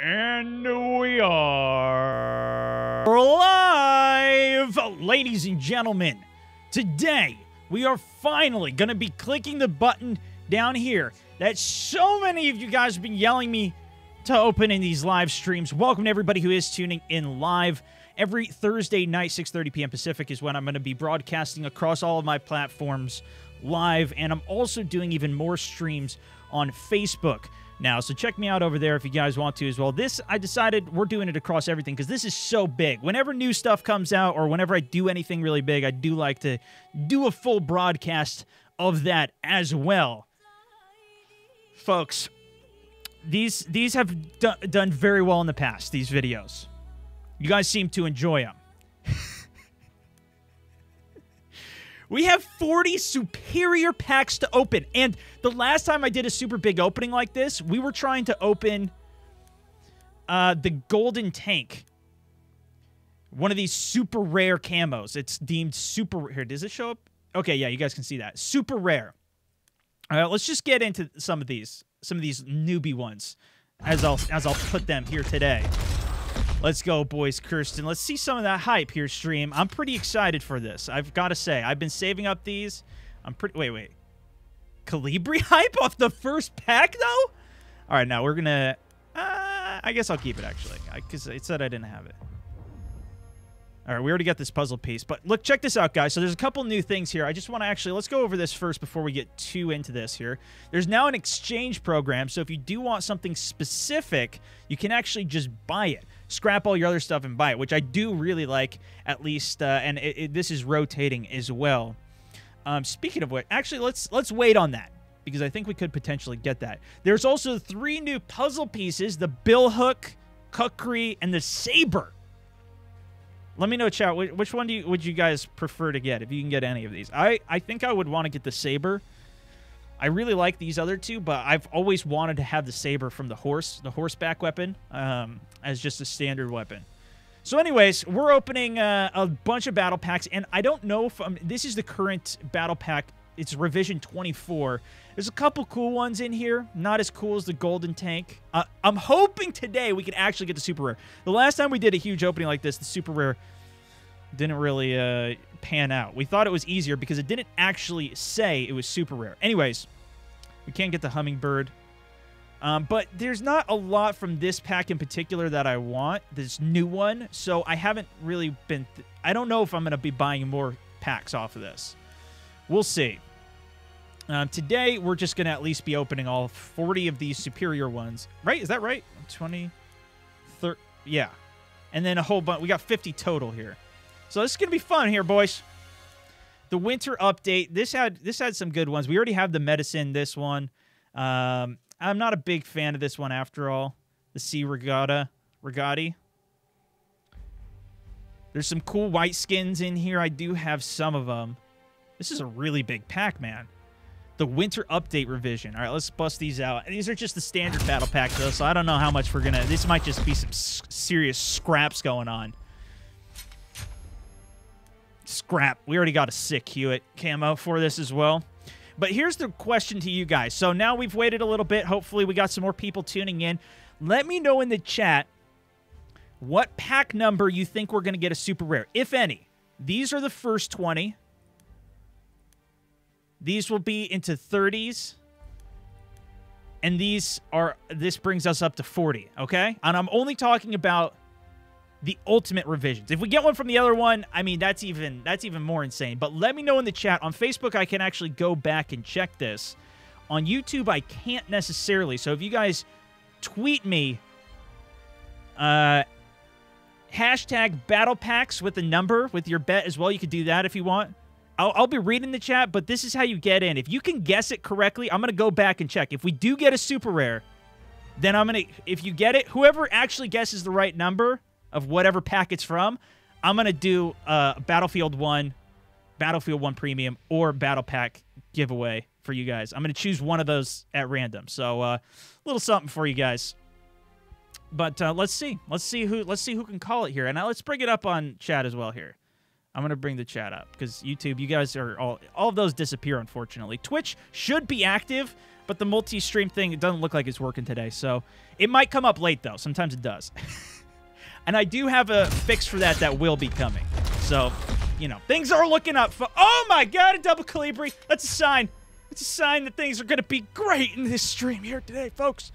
And we are live! Ladies and gentlemen, today we are finally going to be clicking the button down here that so many of you guys have been yelling me to open in these live streams. Welcome to everybody who is tuning in live. Every Thursday night, 6.30 p.m. Pacific is when I'm going to be broadcasting across all of my platforms live, and I'm also doing even more streams on Facebook now. So check me out over there if you guys want to as well. This, I decided we're doing it across everything because this is so big. Whenever new stuff comes out or whenever I do anything really big, I do like to do a full broadcast of that as well. Folks, these these have do- done very well in the past, these videos. You guys seem to enjoy them. We have 40 superior packs to open. And the last time I did a super big opening like this, we were trying to open uh, the Golden Tank. One of these super rare camos. It's deemed super. Here, does it show up? Okay, yeah, you guys can see that. Super rare. All right, let's just get into some of these, some of these newbie ones, as I'll as I'll put them here today. Let's go, boys, Kirsten. Let's see some of that hype here, stream. I'm pretty excited for this. I've got to say, I've been saving up these. I'm pretty. Wait, wait. Kolibri hype off the first pack, though. All right, now we're gonna. Uh, I guess I'll keep it actually, because it said I didn't have it. All right, we already got this puzzle piece, but look, check this out, guys. So there's a couple new things here. I just want to actually let's go over this first before we get too into this here. There's now an exchange program, so if you do want something specific, you can actually just buy it scrap all your other stuff and buy it, which I do really like, at least. Uh, and it, it, this is rotating as well. Um, speaking of which, actually, let's let's wait on that because I think we could potentially get that. There's also three new puzzle pieces: the bill hook, kukri, and the saber. Let me know, chat. Which one do you would you guys prefer to get if you can get any of these? I I think I would want to get the saber I really like these other two, but I've always wanted to have the saber from the horse, the horseback weapon, um, as just a standard weapon. So, anyways, we're opening uh, a bunch of battle packs, and I don't know if um, this is the current battle pack. It's revision 24. There's a couple cool ones in here, not as cool as the golden tank. Uh, I'm hoping today we can actually get the super rare. The last time we did a huge opening like this, the super rare didn't really uh, pan out. We thought it was easier because it didn't actually say it was super rare. Anyways, we can't get the hummingbird. Um, but there's not a lot from this pack in particular that I want, this new one. So I haven't really been. I don't know if I'm going to be buying more packs off of this. We'll see. Um, today, we're just going to at least be opening all 40 of these superior ones. Right? Is that right? 20, 30. Yeah. And then a whole bunch. We got 50 total here. So this is going to be fun here, boys the winter update. This had this had some good ones. We already have the medicine. This one. Um, I'm not a big fan of this one after all. The Sea Regatta Regatti. There's some cool white skins in here. I do have some of them. This is a really big pack, man. The winter update revision. All right, let's bust these out. These are just the standard battle packs, though, so I don't know how much we're gonna. This might just be some serious scraps going on. Scrap. We already got a sick Hewitt camo for this as well. But here's the question to you guys. So now we've waited a little bit. Hopefully, we got some more people tuning in. Let me know in the chat what pack number you think we're going to get a super rare, if any. These are the first 20. These will be into 30s. And these are, this brings us up to 40, okay? And I'm only talking about the ultimate revisions. If we get one from the other one, I mean that's even that's even more insane. But let me know in the chat. On Facebook, I can actually go back and check this. On YouTube, I can't necessarily. So if you guys tweet me uh hashtag battle packs with the number with your bet as well, you could do that if you want. I'll, I'll be reading the chat, but this is how you get in. If you can guess it correctly, I'm going to go back and check. If we do get a super rare, then I'm going to, if you get it, whoever actually guesses the right number, of whatever pack it's from, I'm to do a Battlefield 1, Battlefield 1 Premium, or Battle Pack giveaway for you guys. I'm to choose one of those at random. So a uh, little something for you guys. But uh, let's see. Let's see who let's see who can call it here. And let's bring it up on chat as well here. I'm gonna bring the chat up because YouTube, you guys are all all of those disappear unfortunately. Twitch should be active, but the multi-stream thing it doesn't look like it's working today. So it might come up late though. Sometimes it does. and I do have a fix for that that will be coming. So you know things are looking up. For oh my god, a double Kolibri. That's a sign. It's a sign that things are gonna be great in this stream here today, folks.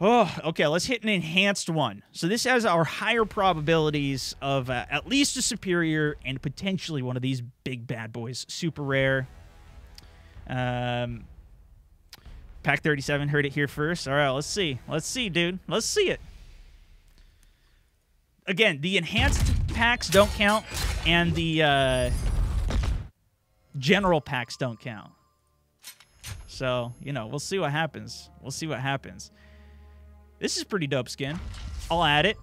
Oh, okay. Let's hit an enhanced one. So this has our higher probabilities of uh, at least a superior and potentially one of these big bad boys. Super rare. Um, pack 37 heard it here first. All right, let's see. Let's see, dude. Let's see it. Again, the enhanced packs don't count, and the uh, general packs don't count. So, you know, we'll see what happens. We'll see what happens. This is pretty dope skin. I'll add it.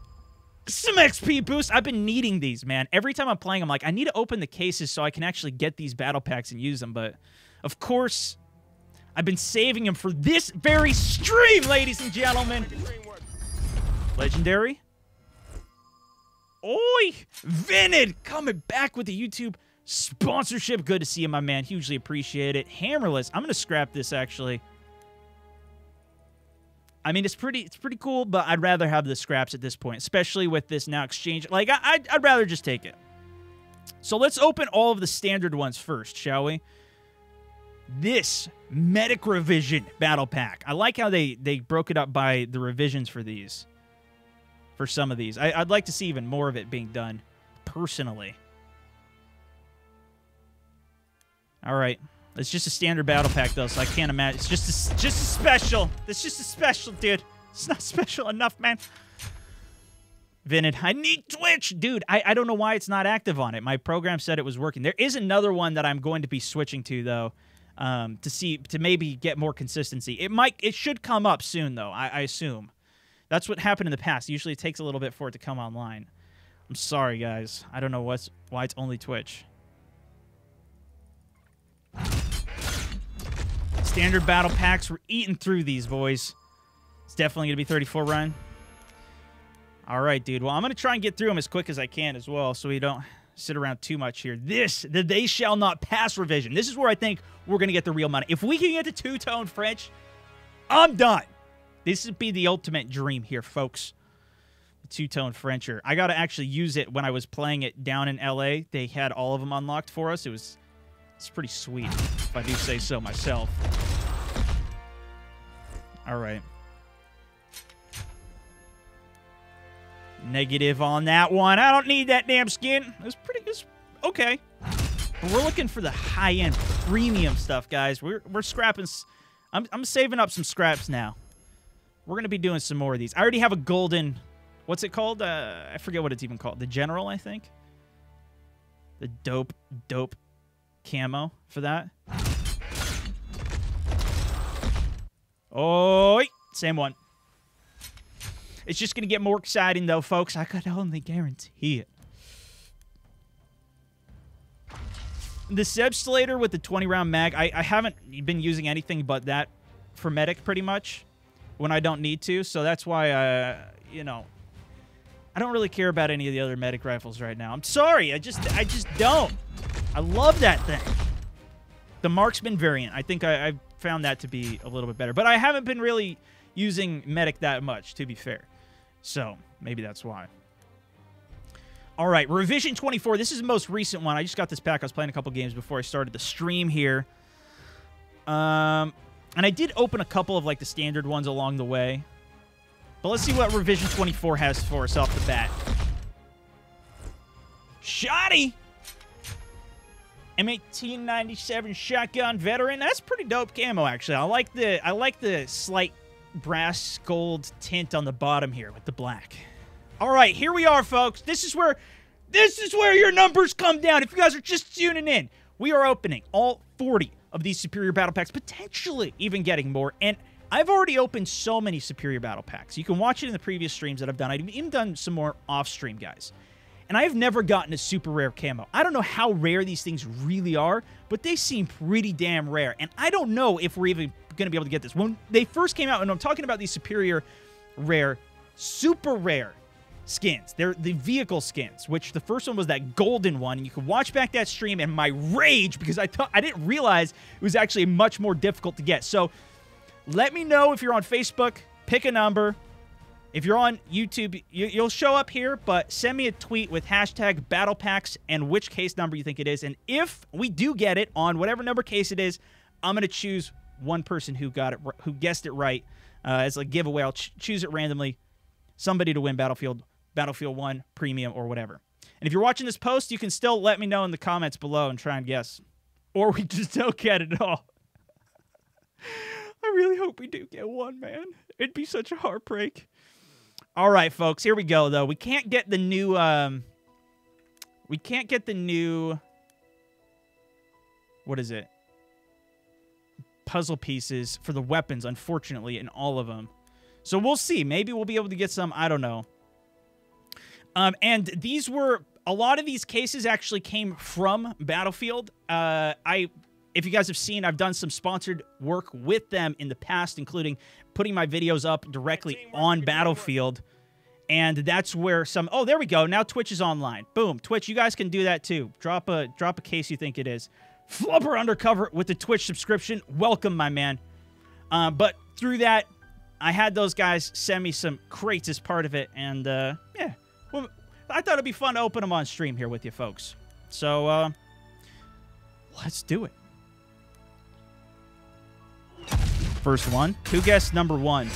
Some XP boost. I've been needing these, man. Every time I'm playing, I'm like, I need to open the cases so I can actually get these battle packs and use them. But, of course, I've been saving them for this very stream, ladies and gentlemen. Legendary. Oi! Vinid coming back with the YouTube sponsorship. Good to see you, my man. Hugely appreciate it. Hammerless. I'm going to scrap this, actually. I mean, it's pretty, it's pretty cool, but I'd rather have the scraps at this point, especially with this now exchange. Like, I, I'd, I'd rather just take it. So let's open all of the standard ones first, shall we? This Medic Revision Battle Pack. I like how they, they broke it up by the revisions for these. For some of these. I, I'd like to see even more of it being done, personally. All right. It's just a standard battle pack, though, so I can't imagine. It's just a, just a special. It's just a special, dude. It's not special enough, man. Vinid, I need Twitch. Dude, I, I don't know why it's not active on it. My program said it was working. There is another one that I'm going to be switching to, though, um, to see, to maybe get more consistency. It might, it should come up soon, though, I, I assume. That's what happened in the past. Usually it takes a little bit for it to come online. I'm sorry, guys. I don't know what's why it's only Twitch. Standard battle packs. We're eating through these, boys. It's definitely going to be 34 run. All right, dude. Well, I'm going to try and get through them as quick as I can as well so we don't sit around too much here. This, the They Shall Not Pass revision. This is where I think we're going to get the real money. If we can get to two-tone French, I'm done. This would be the ultimate dream here, folks. The Two-tone Frencher. I got to actually use it when I was playing it down in LA. They had all of them unlocked for us. It was it's pretty sweet, if I do say so myself. All right. Negative on that one. I don't need that damn skin. It's pretty. It's okay. We're looking for the high-end premium stuff, guys. We're we're scrapping. I'm I'm saving up some scraps now. We're gonna be doing some more of these. I already have a golden. What's it called? Uh, I forget what it's even called. The general, I think. The dope, dope camo for that. Oh, same one. It's just going to get more exciting, though, folks. I could only guarantee it. The Selbstlader with the 20-round mag, I, I haven't been using anything but that for medic, pretty much, when I don't need to. So that's why, uh, you know, I don't really care about any of the other medic rifles right now. I'm sorry. I just, I just don't. I love that thing. The marksman variant, I think I, I found that to be a little bit better. But I haven't been really using medic that much, to be fair. So maybe that's why. All right, Revision 24. This is the most recent one. I just got this pack. I was playing a couple games before I started the stream here. Um, and I did open a couple of like the standard ones along the way. But let's see what Revision 24 has for us off the bat. Shoddy! M1897 shotgun veteran. That's pretty dope camo, actually. I like the I like the slight brass gold tint on the bottom here with the black. All right, here we are, folks. This is where this is where your numbers come down. If you guys are just tuning in, we are opening all 40 of these superior battle packs, potentially even getting more. And I've already opened so many superior battle packs. You can watch it in the previous streams that I've done. I've even done some more off stream, guys. And I've never gotten a super rare camo. I don't know how rare these things really are, but they seem pretty damn rare. And I don't know if we're even going to be able to get this. When they first came out, and I'm talking about these superior rare, super rare skins. They're the vehicle skins, which the first one was that golden one. And you can watch back that stream and my rage because I thought I didn't realize it was actually much more difficult to get. So let me know if you're on Facebook. Pick a number. If you're on YouTube, you, will show up here, but send me a tweet with hashtag battle packs and which case number you think it is. And if we do get it on whatever number case it is, I'm going to choose one person who got it, who guessed it right uh, as a giveaway. I'll ch- choose it randomly. Somebody to win Battlefield, Battlefield 1 Premium or whatever. And if you're watching this post, you can still let me know in the comments below and try and guess. Or we just don't get it at all. I really hope we do get one, man. It'd be such a heartbreak. All right, folks, here we go, though. We can't get the new, um, we can't get the new, what is it? Puzzle pieces for the weapons, unfortunately, in all of them. So we'll see. Maybe we'll be able to get some. I don't know. Um, and these were a lot of these cases actually came from Battlefield. Uh, I, if you guys have seen, I've done some sponsored work with them in the past, including putting my videos up directly on Battlefield. And that's where some oh there we go. Now Twitch is online. Boom Twitch you guys can do that too. Drop a drop a case you think it is. Flubber undercover with the Twitch subscription. Welcome my man. Uh, but through that I had those guys send me some crates as part of it and uh, yeah I thought it'd be fun to open them on stream here with you folks so uh, let's do it First one. Who guessed number one?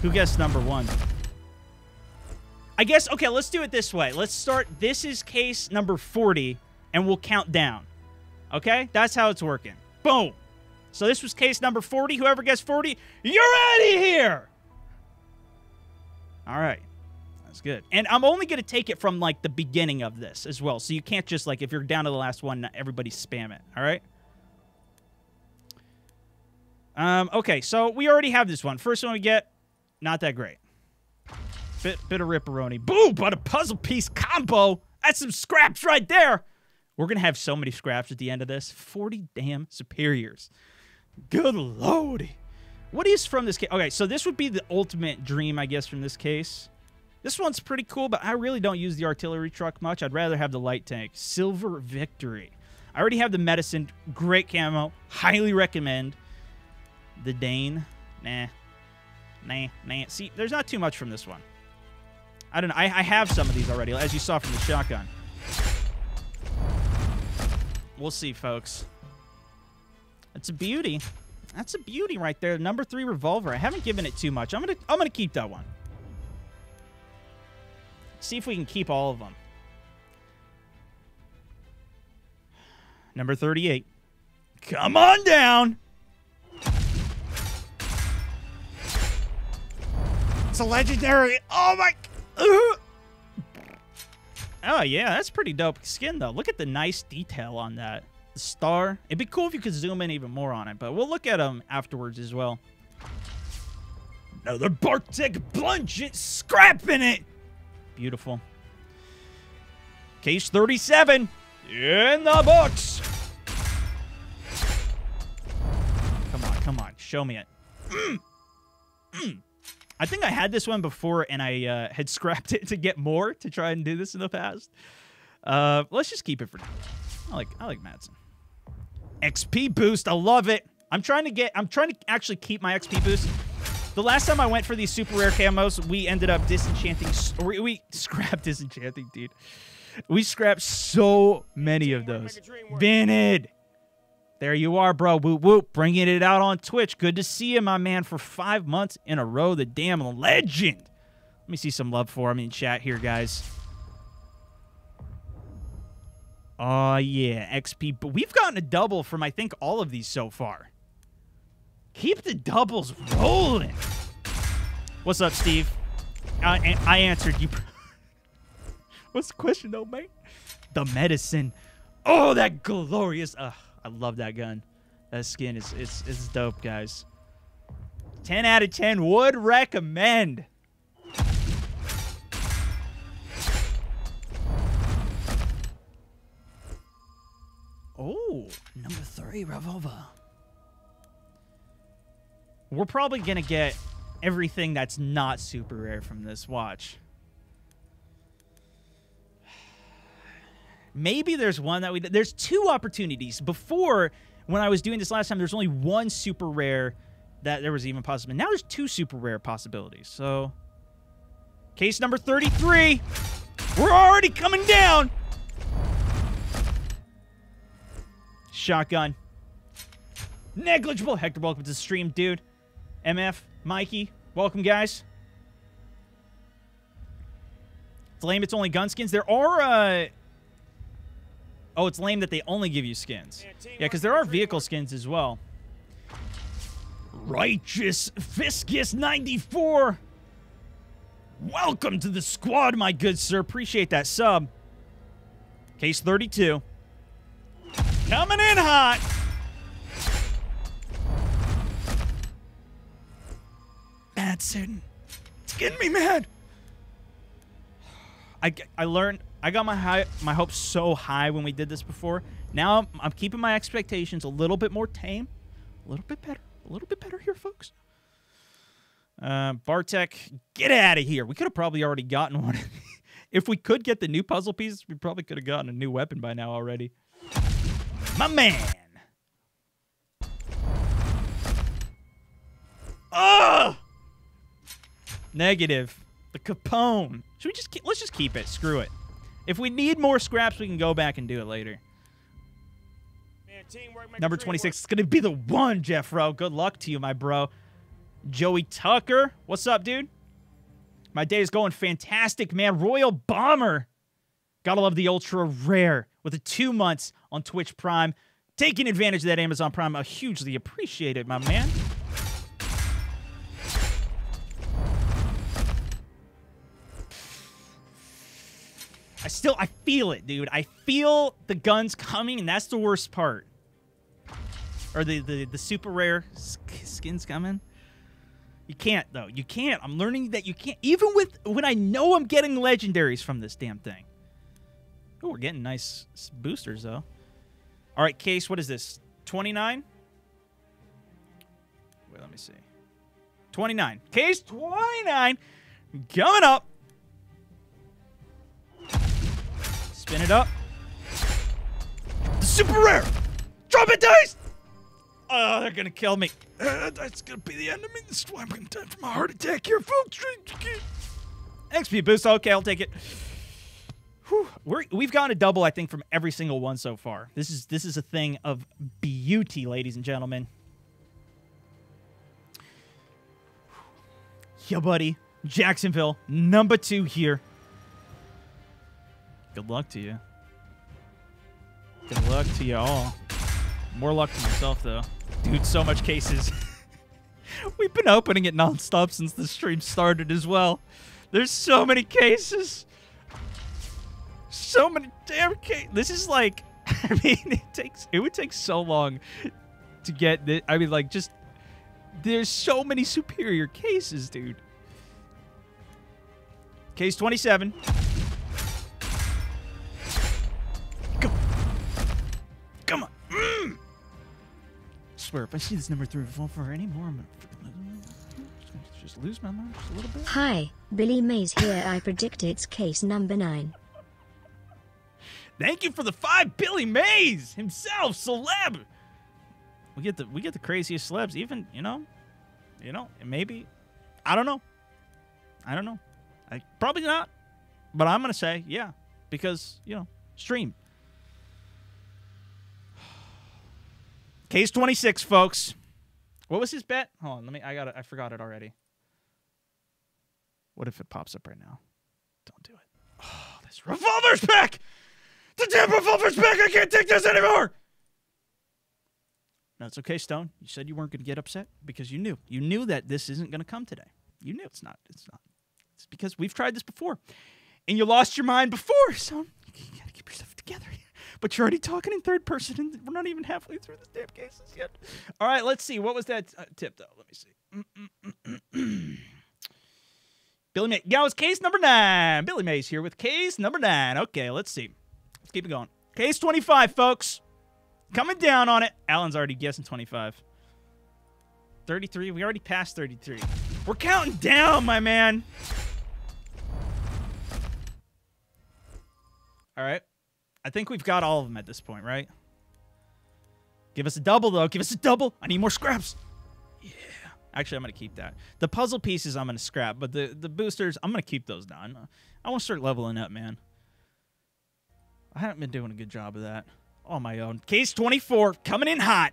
Who guessed number one? I guess, okay, let's do it this way. Let's start, this is case number 40, and we'll count down. Okay? That's how it's working. Boom. So this was case number 40. Whoever gets 40, you're out of here! All right. That's good. And I'm only going to take it from, like, the beginning of this as well. So you can't just, like, if you're down to the last one, everybody spam it. All right? Um, okay, so we already have this one. First one we get, not that great. Bit, bit of ripperoni. Boo, but a puzzle piece combo. That's some scraps right there. We're going to have so many scraps at the end of this. 40 damn superiors. Good lord. What is from this case? Okay, so this would be the ultimate dream, I guess, from this case. This one's pretty cool, but I really don't use the artillery truck much. I'd rather have the light tank. Silver Victory. I already have the medicine. Great camo. Highly recommend. The Dane. Nah. Nah, nah. See, there's not too much from this one. I don't know. I, I have some of these already, as you saw from the shotgun. We'll see, folks. That's a beauty. That's a beauty right there. Number three revolver. I haven't given it too much. I'm gonna I'm gonna keep that one. See if we can keep all of them. Number 38. Come on down. It's a legendary. Oh my. Oh yeah, that's pretty dope skin though. Look at the nice detail on that. The star. It'd be cool if you could zoom in even more on it, but we'll look at them afterwards as well. Another Bartek Bludgeon scrapping it. Beautiful. Case 37 in the books. Come on, come on. Show me it. I think I had this one before and I uh, had scrapped it to get more to try and do this in the past. Uh, let's just keep it for now. I like I like Madsen. XP boost, I love it. I'm trying to get I'm trying to actually keep my XP boost. The last time I went for these super rare camos, we ended up disenchanting we, we scrapped disenchanting, dude. We scrapped so many of those. Vinid. There you are, bro. Whoop whoop. Bringing it out on Twitch. Good to see you, my man, for five months in a row. The damn legend. Let me see some love for him in chat here, guys. Oh, yeah. XP. But we've gotten a double from, I think, all of these so far. Keep the doubles rolling. What's up, Steve? I, I answered you. What's the question, though, mate? The medicine. Oh, that glorious. Uh, I love that gun. That skin is it's it's dope, guys. 10 out of 10 would recommend. Oh, number three revolver. We're probably going to get everything that's not super rare from this watch. Maybe there's one that we... There's two opportunities. Before, when I was doing this last time, there's only one super rare that there was even possible. Now there's two super rare possibilities. So, case number 33. We're already coming down. Shotgun. Negligible. Hector, welcome to the stream, dude. MF, Mikey, welcome, guys. It's lame it's only gun skins. There are, uh... Oh, it's lame that they only give you skins. Yeah, because there are vehicle skins as well. Righteous Fiscus 94. Welcome to the squad, my good sir. Appreciate that sub. Case 32. Coming in hot. Satan. It's getting me mad. I, I learned I got my high my hopes so high when we did this before. Now I'm, I'm keeping my expectations a little bit more tame, a little bit better, a little bit better here, folks. Uh, Bartek, get out of here. We could have probably already gotten one. if we could get the new puzzle pieces, we probably could have gotten a new weapon by now already. My man. Ugh! Negative. The Capone. Should we just keep, let's just keep it. Screw it. If we need more scraps, we can go back and do it later. Man, Number 26 is going to be the one, Jeffro. Good luck to you, my bro. Joey Tucker. What's up, dude? My day is going fantastic, man. Royal Bomber. Gotta love the ultra rare with the two months on Twitch Prime. Taking advantage of that Amazon Prime. I hugely appreciate it, my man. I still, I feel it, dude. I feel the guns coming, and that's the worst part. Or the, the, the super rare skins coming. You can't, though. You can't. I'm learning that you can't. Even with when I know I'm getting legendaries from this damn thing. Oh, we're getting nice boosters, though. All right, Case, what is this? 29? Wait, let me see. 29. Case 29 coming up. Spin it up. The super rare! Drop it, dice! Oh, they're gonna kill me. Uh, that's gonna be the end of me. This is why I'm gonna die from a heart attack here, folks. XP boost. Okay, I'll take it. We're, we've gotten a double, I think, from every single one so far. This is this is a thing of beauty, ladies and gentlemen. Yeah, buddy. Jacksonville, number two here. Good luck to you. Good luck to you all. More luck to myself, though. Dude, so much cases. We've been opening it nonstop since the stream started as well. There's so many cases. So many damn cases. This is like, I mean, it takes, it would take so long to get this. I mean, like, just, there's so many superior cases, dude. Case 27. Swear, if I see this number three revolver anymore, I'm gonna just lose my mind just a little bit. Hi, Billy Mays here. I predict it's case number nine. Thank you for the five, Billy Mays himself, celeb. We get the we get the craziest celebs, even you know, you know, maybe, I don't know, I don't know, I probably not, but I'm gonna say yeah because you know stream. Case 26, folks. What was his bet? Hold on, let me I got it. I forgot it already. What if it pops up right now? Don't do it. Oh, this revolver's back! The damn revolver's back! I can't take this anymore! No, it's okay, Stone. You said you weren't going to get upset because you knew. You knew that this isn't going to come today. You knew it's not. It's not. It's because we've tried this before. And you lost your mind before, Stone. You got to keep yourself together but you're already talking in third person, and we're not even halfway through the damn cases yet. All right, let's see. What was that uh, tip, though? Let me see. Billy Mays. Yeah, it was case number nine. Billy Mays here with case number nine. Okay, let's see. Let's keep it going. Case 25, folks. Coming down on it. Alan's already guessing 25. 33. We already passed 33. We're counting down, my man. All right. I think we've got all of them at this point, right? Give us a double, though. Give us a double. I need more scraps. Yeah. Actually, I'm going to keep that. The puzzle pieces I'm going to scrap, but the, the boosters, I'm going to keep those down. I want to start leveling up, man. I haven't been doing a good job of that on my own. Case 24 coming in hot.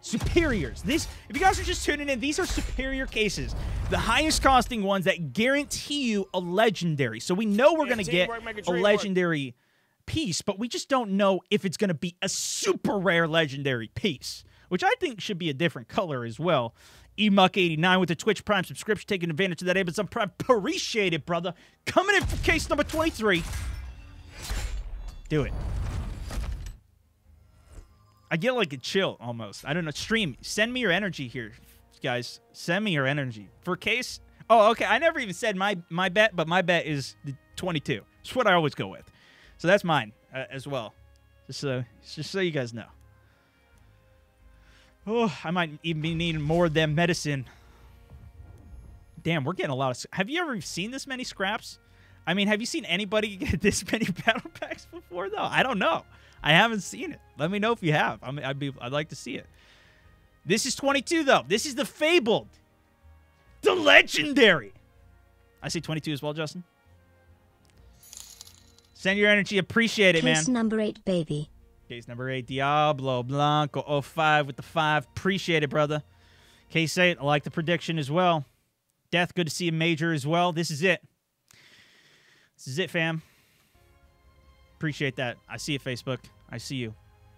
Superiors. This, if you guys are just tuning in, these are superior cases. The highest costing ones that guarantee you a legendary. So we know we're going to get a legendary. Piece, but we just don't know if it's going to be a super rare legendary piece, which I think should be a different color as well. Emuck89 with the Twitch Prime subscription, taking advantage of that Amazon Prime. Appreciate it, brother. Coming in for case number 23. Do it. I get like a chill almost. I don't know. Stream, send me your energy here, guys. Send me your energy for case. Oh, okay. I never even said my my bet, but my bet is 22. It's what I always go with. So that's mine uh, as well. Just so just so you guys know. Oh, I might even be needing more of them medicine. Damn, we're getting a lot of. Have you ever seen this many scraps? I mean, have you seen anybody get this many battle packs before? Though I don't know. I haven't seen it. Let me know if you have. I mean, I'd be. I'd like to see it. This is 22 though. This is the fabled, the legendary. I say 22 as well, Justin. Send your energy. Appreciate it, Case man. Case number eight, baby. Case number eight, Diablo Blanco 05 with the five. Appreciate it, brother. Case eight, I like the prediction as well. Death, good to see a major as well. This is it. This is it, fam. Appreciate that. I see you, Facebook. I see you.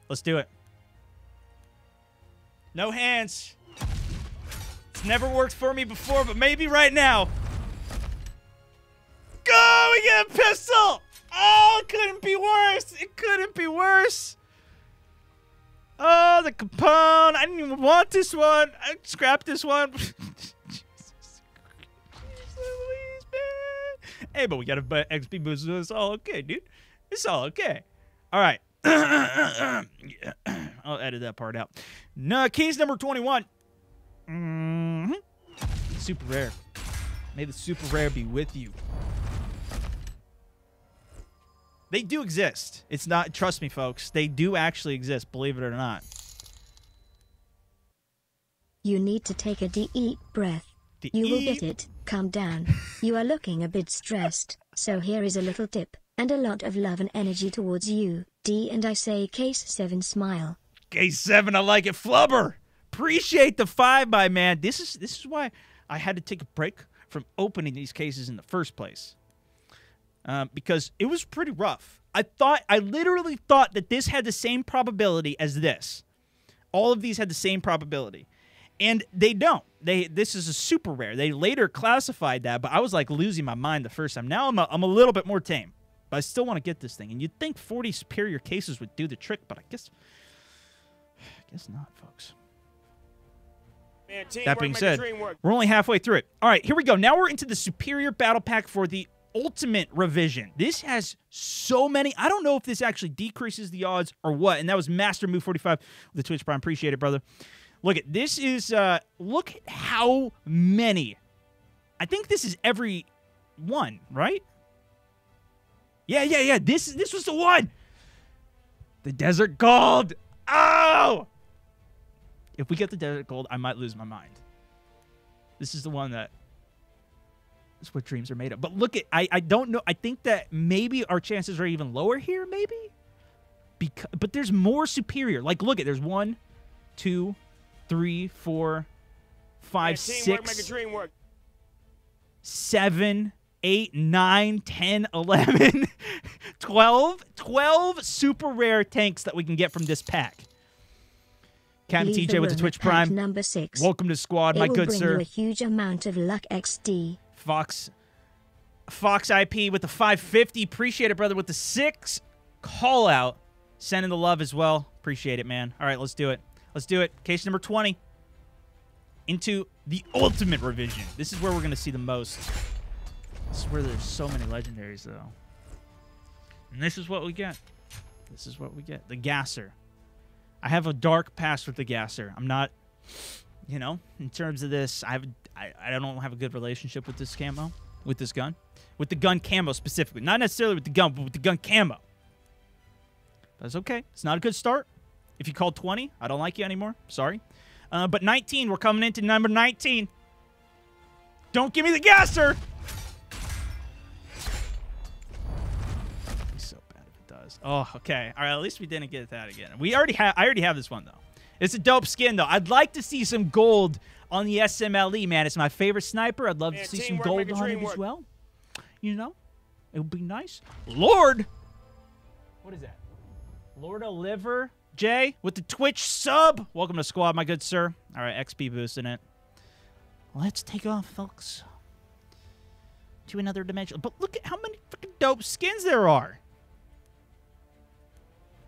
Let's do it. No hands. It's never worked for me before, but maybe right now. Go! We get a pistol! Oh, it couldn't be worse. It couldn't be worse. Oh, the Capone. I didn't even want this one. I scrapped this one. hey, but we got a XP boost. So it's all okay, dude. It's all okay. All right. I'll edit that part out. No, keys number 21. Mm-hmm. Super rare. May the super rare be with you. They do exist. It's not, trust me, folks. They do actually exist, believe it or not. You need to take a deep breath. Deep. You will get it. Calm down. you are looking a bit stressed, so here is a little tip, and a lot of love and energy towards you, D. And I say, Case 7 smile. Case 7, I like it. Flubber! Appreciate the five my man. This is this is why I had to take a break from opening these cases in the first place um, because it was pretty rough. I thought, I literally thought that this had the same probability as this. All of these had the same probability, and they don't. They this is a super rare. They later classified that, but I was like losing my mind the first time. Now I'm a, I'm a little bit more tame, but I still want to get this thing. And you'd think 40 superior cases would do the trick, but I guess, I guess not, folks. Man, that being said, we're only halfway through it. All right, here we go. Now we're into the superior battle pack for the ultimate revision. This has so many. I don't know if this actually decreases the odds or what. And that was Master Move 45 with the Twitch Prime. Appreciate it, brother. Look at this is uh look at how many. I think this is every one, right? Yeah, yeah, yeah. This is this was the one. The Desert Gold. Oh! If we get the Desert Gold, I might lose my mind. This is the one that that's what dreams are made of. But look at I I don't know. I think that maybe our chances are even lower here, maybe. Because but there's more superior. Like look at there's one, two, three, four, five, yeah, six, work, seven, eight, nine, 10, 11, 12, 12 super rare tanks that we can get from this pack. Captain TJ with the Twitch Prime. Number six. Welcome to squad, it my good sir. a huge amount of luck XD. Fox Fox IP with the 550. Appreciate it, brother, with the six call out. Sending the love as well. Appreciate it, man. All right, let's do it. Let's do it. Case number 20. Into the ultimate revision. This is where we're going to see the most. This is where there's so many legendaries, though. And this is what we get. This is what we get. The Gasser. I have a dark past with the Gasser. I'm not, you know, in terms of this, I have I, I don't have a good relationship with this camo, with this gun, with the gun camo specifically. Not necessarily with the gun, but with the gun camo. That's okay. It's not a good start. If you called 20, I don't like you anymore. Sorry. Uh, but 19, we're coming into number 19. Don't give me the gasser. Be so bad if it does. Oh, okay. All right. At least we didn't get that again. We already have. I already have this one though. It's a dope skin though. I'd like to see some gold on the SMLE, man. It's my favorite sniper. I'd love Man, to see some gold on it as well. You know, it would be nice. Lord, what is that? Lord Oliver Jay with the Twitch sub. Welcome to squad, my good sir. All right, XP boosting it. Let's take off, folks, to another dimension. But look at how many freaking dope skins there are.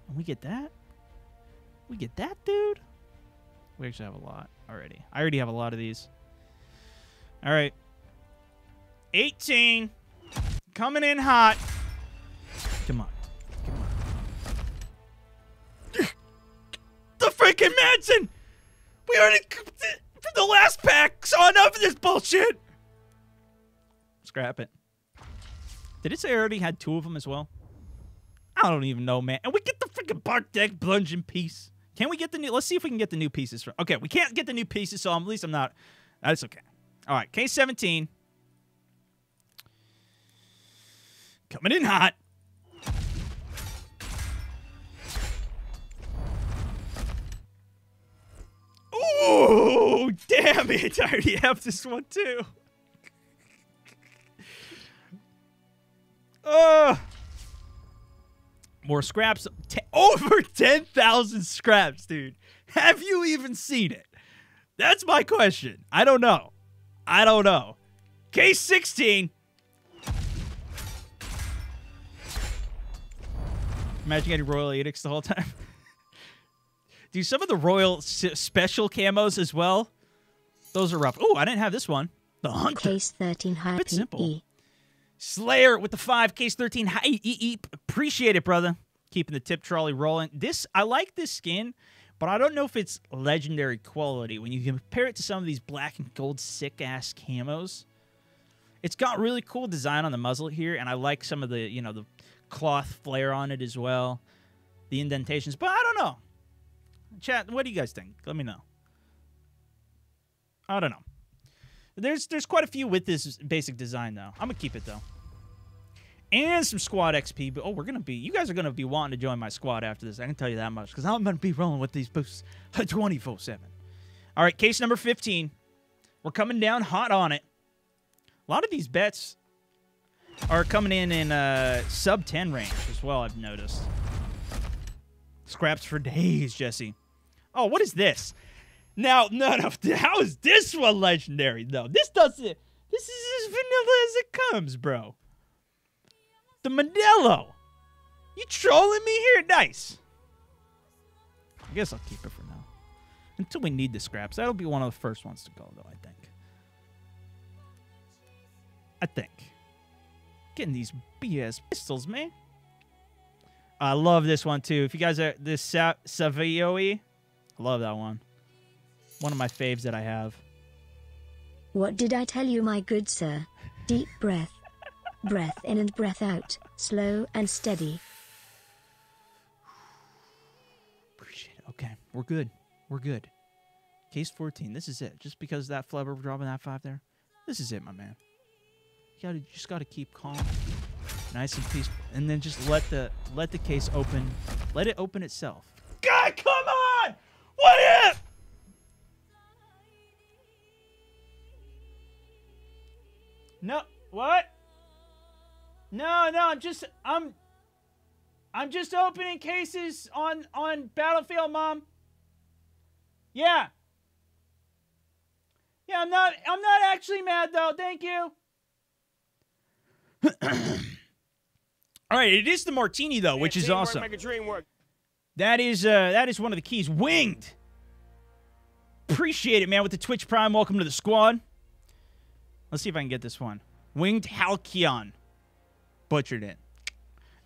And we get that. We get that, dude. We actually have a lot already. I already have a lot of these. All right. 18. Coming in hot. Come on. Come on. the freaking Manson! We already. From the last pack, saw enough of this bullshit! Scrap it. Did it say I already had two of them as well? I don't even know, man. And we get the freaking bark deck plunging piece. Can we get the new? Let's see if we can get the new pieces. From, okay, we can't get the new pieces, so I'm, at least I'm not. That's okay. All right, K17. Coming in hot. Ooh, damn it. I already have this one too. Ugh. More scraps. Te- over 10,000 scraps, dude. Have you even seen it? That's my question. I don't know. I don't know. Case 16. Imagine getting Royal Edicts the whole time. Dude, some of the Royal special camos as well. Those are rough. Oh, I didn't have this one. The Hunter. Case 13 high Bit simple. E. Slayer with the five case 13. Hi, eep, eep. Appreciate it, brother. Keeping the tip trolley rolling. This I like this skin, but I don't know if it's legendary quality when you compare it to some of these black and gold sick ass camos. It's got really cool design on the muzzle here, and I like some of the you know the cloth flare on it as well, the indentations. But I don't know. Chat, what do you guys think? Let me know. I don't know. There's there's quite a few with this basic design though. I'm gonna keep it though. And some squad XP. But oh, we're gonna be you guys are gonna be wanting to join my squad after this. I can tell you that much because I'm gonna be rolling with these boosts 24 seven. All right, case number 15. We're coming down hot on it. A lot of these bets are coming in in uh, sub 10 range as well. I've noticed. Scraps for days, Jesse. Oh, what is this? Now, no, no. How is this one legendary? No, this doesn't. This is as vanilla as it comes, bro. The Modelo. You trolling me here? Nice. I guess I'll keep it for now. Until we need the scraps. That'll be one of the first ones to go, though, I think. I think. Getting these BS pistols, man. I love this one, too. If you guys are this Sa- Savoy, I love that one. One of my faves that I have. What did I tell you, my good sir? Deep breath. Breath in and breath out, slow and steady. Appreciate it. Okay, we're good. We're good. Case 14. This is it. Just because that flubber dropping that five there, this is it, my man. You gotta you just gotta keep calm, nice and peaceful, and then just let the let the case open. Let it open itself. God, come on! What if? No, what? No, no, I'm just I'm I'm just opening cases on on Battlefield, Mom. Yeah. Yeah, I'm not I'm not actually mad though. Thank you. All right, it is the martini though, which is awesome. Make a dream work. That is uh that is one of the keys. Winged. Appreciate it, man, with the Twitch Prime. Welcome to the squad. Let's see if I can get this one. Winged Halcyon. Butchered it.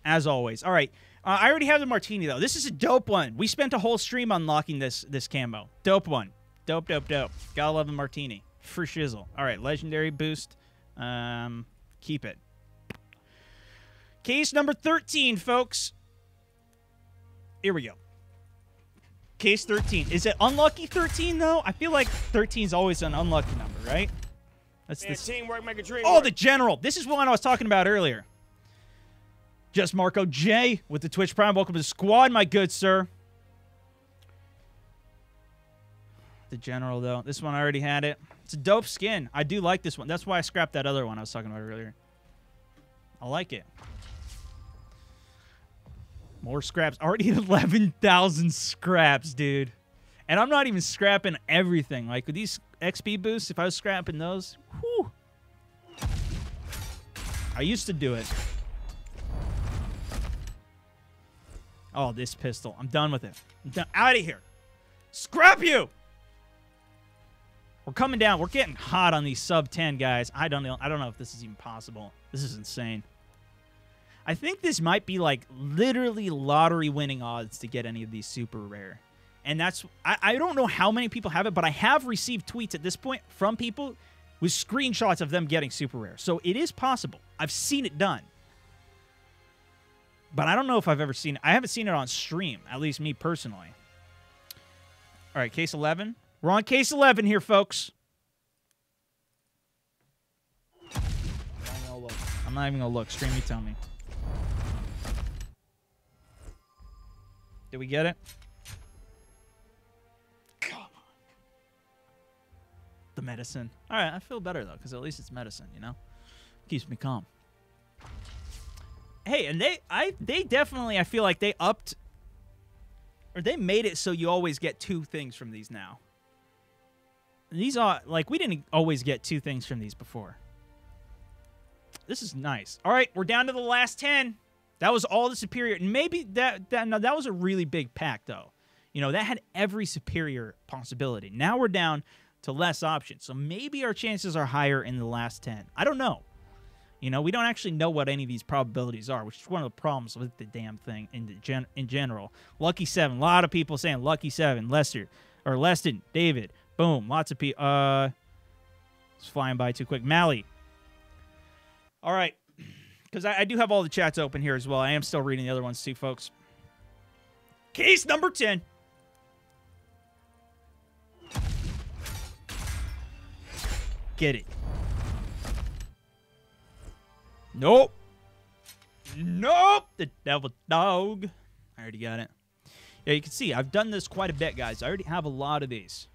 As always. All right. Uh, I already have the martini though. This is a dope one. We spent a whole stream unlocking this this camo. Dope one. Dope, dope, dope. Gotta love the martini. For shizzle. All right, legendary boost. Um, keep it. Case number 13, folks. Here we go. Case 13. Is it unlucky 13 though? I feel like 13 is always an unlucky number, right? That's this. teamwork make a dream Oh, work. the general. This is one I was talking about earlier. Just Marco J with the Twitch Prime. Welcome to the squad, my good sir. The general though. This one I already had it. It's a dope skin. I do like this one. That's why I scrapped that other one I was talking about earlier. I like it. More scraps. Already 11,000 scraps, dude. And I'm not even scrapping everything. Like with these XP boosts, if I was scrapping those, whew. I used to do it. Oh, this pistol. I'm done with it. I'm done. Out of here. Scrap you! We're coming down. We're getting hot on these sub 10 guys. I don't know. I don't know if this is even possible. This is insane. I think this might be like literally lottery winning odds to get any of these super rare. And that's I, I don't know how many people have it, but I have received tweets at this point from people with screenshots of them getting super rare. So it is possible. I've seen it done. But I don't know if I've ever seen it. I haven't seen it on stream, at least me personally. All right, case 11. We're on case 11 here, folks. I'm not even even gonna look. Stream, you tell me. Did we get it? Medicine. All right, I feel better though, because at least it's medicine. You know, keeps me calm. Hey, and they, I, they definitely, I feel like they upped, or they made it so you always get two things from these now. These are like we didn't always get two things from these before. This is nice. All right, we're down to the last ten. That was all the superior. And maybe that that no, that was a really big pack though. You know, that had every superior possibility. Now we're down to less options. So maybe our chances are higher in the last 10. I don't know. You know, we don't actually know what any of these probabilities are, which is one of the problems with the damn thing in the gen- in general. Lucky 7. A lot of people saying lucky 7, Lester or Leston, David. Boom. Lots of people uh it's flying by too quick. Mally. All right because I, I, do have all the chats open here as well. I am still reading the other ones too, folks. Case number 10. Get it. Nope. Nope. The devil dog. I already got it. Yeah, you can see I've done this quite a bit, guys. I already have a lot of these.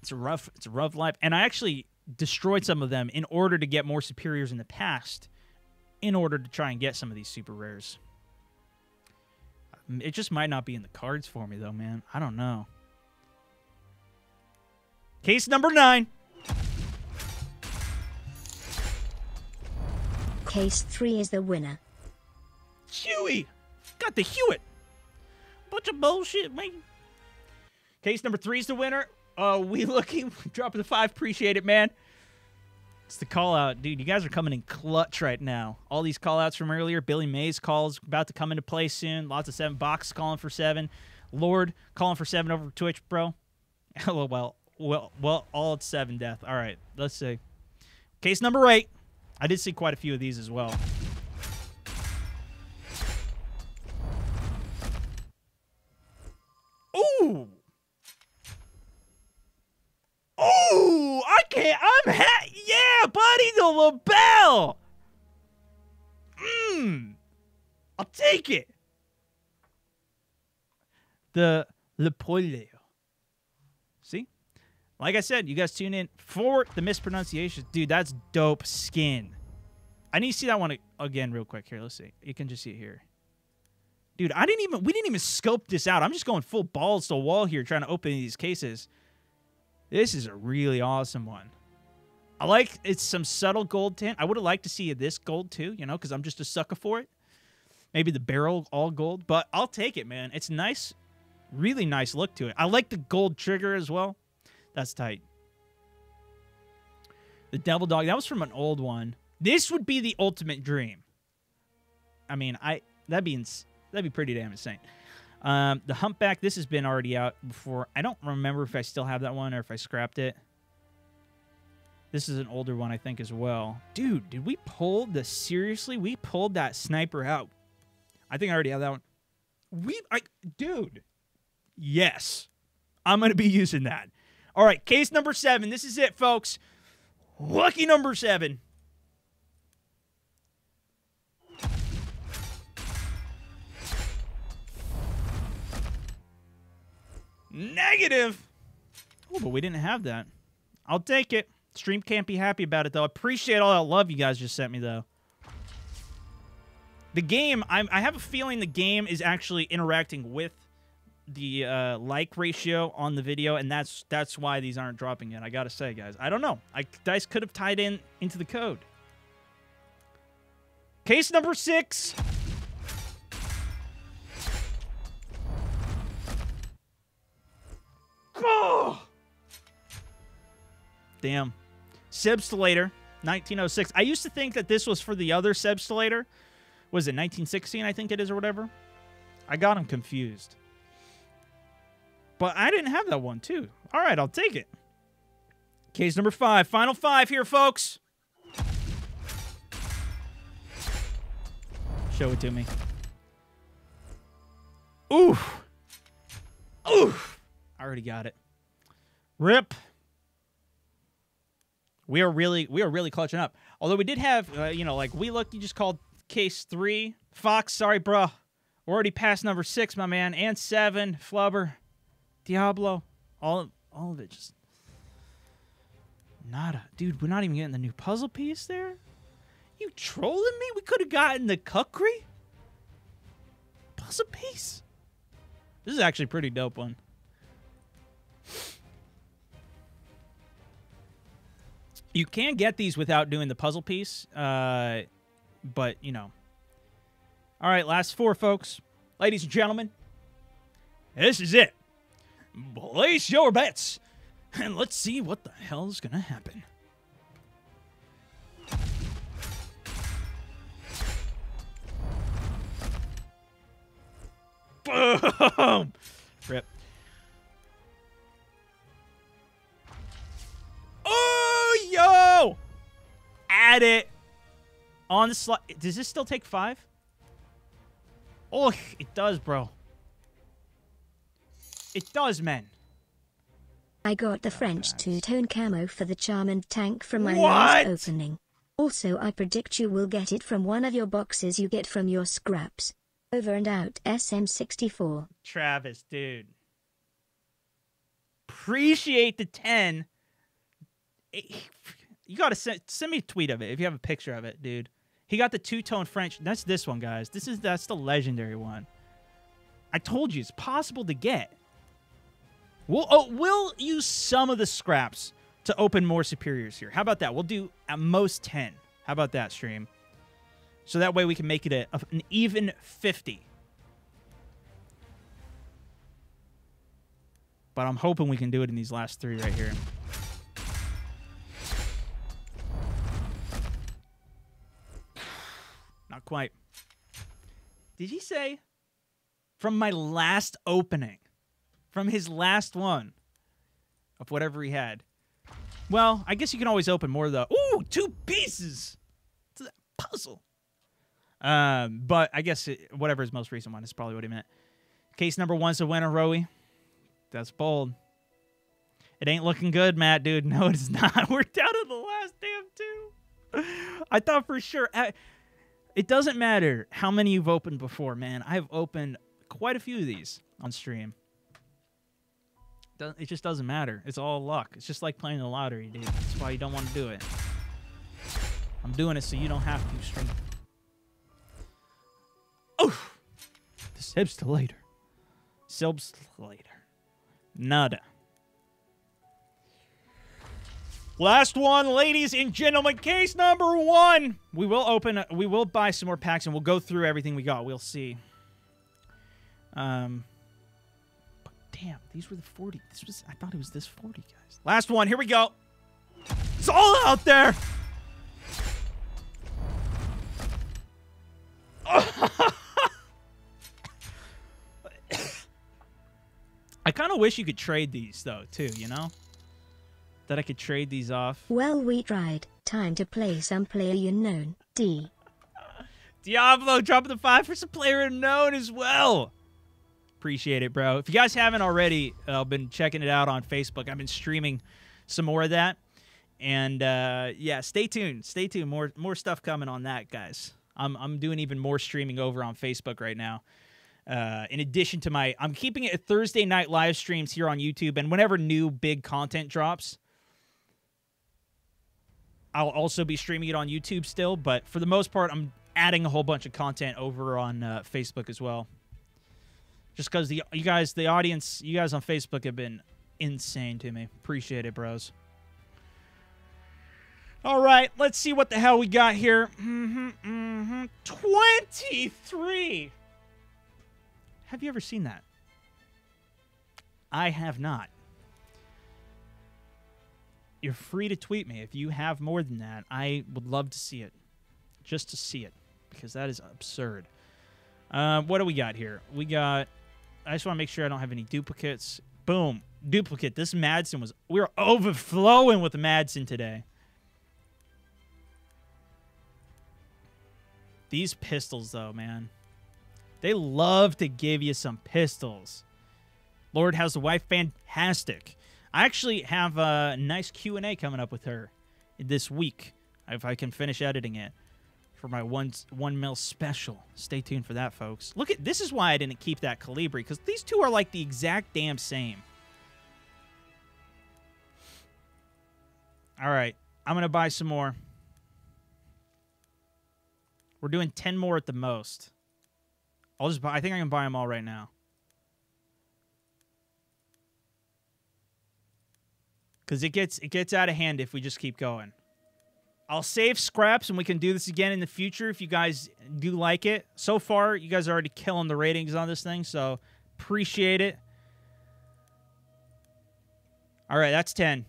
It's a rough, it's a rough life, and I actually destroyed some of them in order to get more superiors in the past in order to try and get some of these super rares. Um, it just might not be in the cards for me, though, man. I don't know. Case number nine. Case 3 is the winner. Huey! Got the Hewitt! Bunch of bullshit, man. Case number three is the winner. Uh, we looking, dropping the five. Appreciate it, man. It's the call out, dude. You guys are coming in clutch right now. All these call outs from earlier. Billy Mays calls about to come into play soon. Lots of seven box calling for seven. Lord calling for seven over Twitch, bro. Well, well, well, all at seven death. All right, let's see. Case number eight. I did see quite a few of these as well. Ooh. Ooh, I can't. I'm ha- yeah, buddy, the Lebel. Mmm. I'll take it. The Le Polio. Like I said, you guys tune in for the mispronunciations. Dude, that's dope skin. I need to see that one again real quick. Here, let's see. You can just see it here. Dude, I didn't even we didn't even scope this out. I'm just going full balls to the wall here trying to open these cases. This is a really awesome one. I like it's some subtle gold tint. I would have liked to see this gold too, you know, because I'm just a sucker for it. Maybe the barrel all gold, but I'll take it, man. It's nice, really nice look to it. I like the gold trigger as well. That's tight. The Devil Dog, that was from an old one. This would be the ultimate dream. I mean, I that'd be ins- that'd be pretty damn insane. Um, the Humpback, this has been already out before. I don't remember if I still have that one or if I scrapped it. This is an older one, I think, as well. Dude, did we pull the seriously? We pulled that sniper out. I think I already have that one. We, I, dude. Yes, I'm gonna be using that. All right, case number seven. This is it, folks. Lucky number seven. Negative. Oh, but we didn't have that. I'll take it. Stream can't be happy about it though. I Appreciate all that love you guys just sent me though. The game, I'm, I have a feeling the game is actually interacting with the uh, like ratio on the video, and that's that's why these aren't dropping yet. I gotta say, guys, I don't know. I dice could have tied in into the code. Case number six. Damn. Selbstlader, 1906. I used to think that this was for the other Selbstlader. Was it 1916, I think it is, or whatever? I got him confused. But I didn't have that one, too. All right, I'll take it. Case number five. Final five here, folks. Show it to me. Oof. Oof. I already got it. Rip. We are really we are really clutching up. Although we did have uh, you know like we looked you just called case 3. Fox, sorry bro. We're already past number 6, my man, and 7, Flubber, Diablo, all all of it just nada. Dude, we're not even getting the new puzzle piece there. You trolling me? We could have gotten the Kukri puzzle piece. This is actually pretty dope one. You can get these without doing the puzzle piece, uh, but you know. All right, last four, folks. Ladies and gentlemen, this is it. Place your bets, and let's see what the hell's to happen. Boom! Rip. Oh, yo! Add it on the slot. Does this still take five? Oh, it does, bro. It does, man. I got the French two-tone camo for the Charmant tank from my What? last opening. Also, I predict you will get it from one of your boxes you get from your scraps. Over and out, SM64. Travis, dude. Appreciate the 10. Eh, You got to send, send me a tweet of it if you have a picture of it, dude. He got the two-tone French. That's this one, guys. This is that's the legendary one. I told you it's possible to get. We'll oh, we'll use some of the scraps to open more superiors here. How about that? We'll do at most 10. How about that, stream? So that way we can make it a, an even 50. But I'm hoping we can do it in these last three right here. Not quite. Did he say from my last opening? From his last one of whatever he had. Well, I guess you can always open more though. Ooh, two pieces puzzle. Um, but I guess it, whatever his most recent one is probably what he meant. Case number one's a winner, Rowie. That's bold. It ain't looking good, Matt, dude. No, it's not. We're down to the last damn two. I thought for sure. I, it doesn't matter how many you've opened before, man. I've opened quite a few of these on stream. It just doesn't matter. It's all luck. It's just like playing the lottery, dude. That's why you don't want to do it. I'm doing it so you don't have to stream. Oh, the Selbstlader. Selbstlader. Nada. Last one, ladies and gentlemen. Case number one. We will open. We will buy some more packs, and we'll go through everything we got. We'll see. Um. But damn, these were the forty. This was. I thought it was this forty, guys. Last one. Here we go. It's all out there. I kind of wish you could trade these though, too. You know, that I could trade these off. Well, we tried. Time to play some player unknown. D. Diablo dropping the five for some player unknown as well. Appreciate it, bro. If you guys haven't already, uh, been checking it out on Facebook. I've been streaming some more of that, and uh, yeah, stay tuned. Stay tuned. More more stuff coming on that, guys. I'm I'm doing even more streaming over on Facebook right now. Uh, in addition to my, I'm keeping it Thursday night live streams here on YouTube, and whenever new big content drops, I'll also be streaming it on YouTube still. But for the most part, I'm adding a whole bunch of content over on uh, Facebook as well. Just because the you guys, the audience, you guys on Facebook have been insane to me. Appreciate it, bros. All right, let's see what the hell we got here. Mm-hmm, mm-hmm. 23. Have you ever seen that? I have not. You're free to tweet me if you have more than that. I would love to see it. Just to see it. Because that is absurd. Uh, what do we got here? We got. I just want to make sure I don't have any duplicates. Boom. Duplicate. This Madsen was. We are overflowing with Madsen today. These pistols, though, man. They love to give you some pistols. Lord has the Wife, fantastic. I actually have a nice Q&A coming up with her this week, if I can finish editing it, for my one, one mil special. Stay tuned for that, folks. Look at This is why I didn't keep that Kolibri because these two are like the exact damn same. All right, I'm to buy some more. We're doing 10 more at the most. I'll just buy, I think I can buy them all right now. Cuz it gets it gets out of hand if we just keep going. I'll save scraps and we can do this again in the future if you guys do like it. So far, you guys are already killing the ratings on this thing, so appreciate it. All right, that's 10.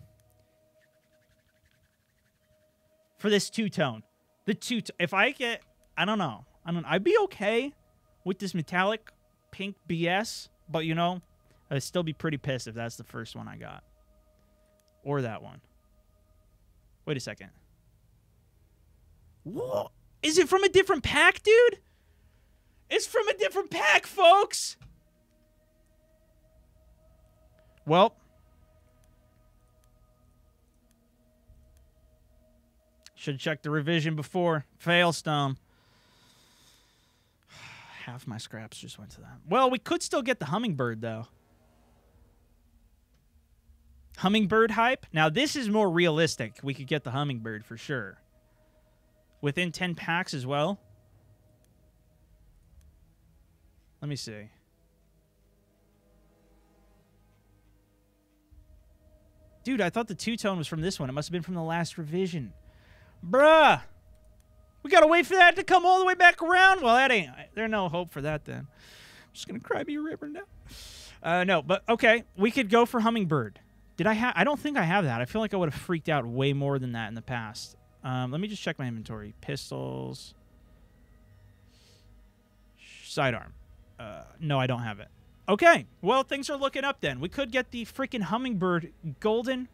For this two-tone. The two if I get I don't know. I don't I'd be okay with this metallic pink BS, but you know, I'd still be pretty pissed if that's the first one I got. Or that one. Wait a second. Whoa. Is it from a different pack, dude? It's from a different pack, folks. Well, should check the revision before. Failstone half my scraps just went to that. Well, we could still get the hummingbird though. Hummingbird hype. Now this is more realistic. We could get the hummingbird for sure. Within 10 packs as well. Let me see. Dude, I thought the two-tone was from this one. It must have been from the last revision. Bruh! We gotta wait for that to come all the way back around. Well, that ain't. There's no hope for that then. I'm just gonna cry me a river now. Uh, no, but okay, we could go for hummingbird. Did I have? I don't think I have that. I feel like I would have freaked out way more than that in the past. Um, let me just check my inventory. Pistols. Sidearm. Uh, no, I don't have it. Okay, well, things are looking up then. We could get the freaking hummingbird golden